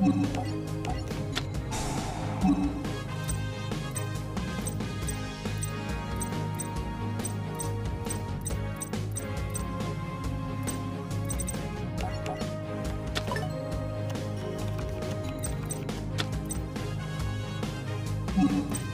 Thank mm -hmm. you.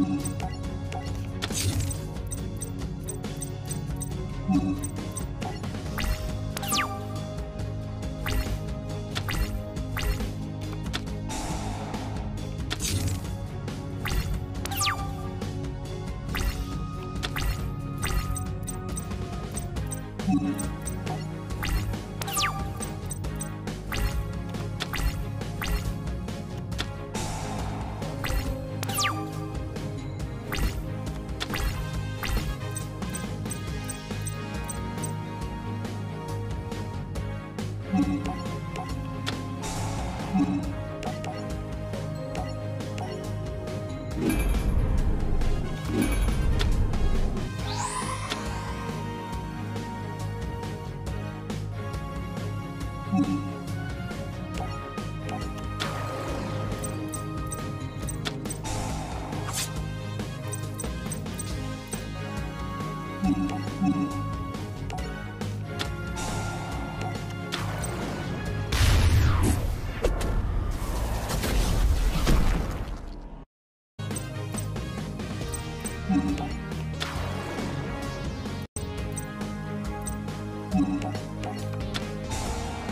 Thank mm -hmm. you.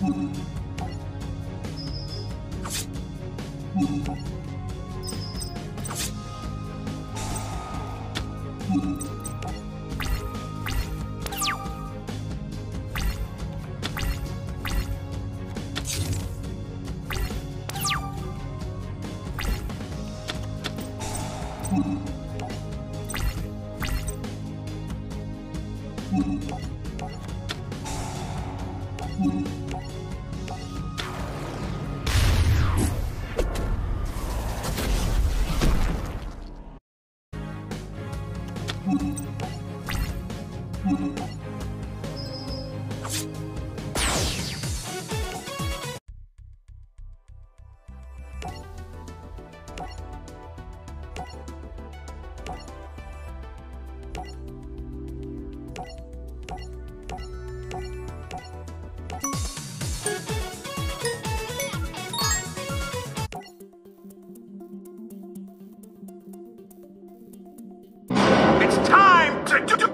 Thank mm -hmm. you. do, do, do.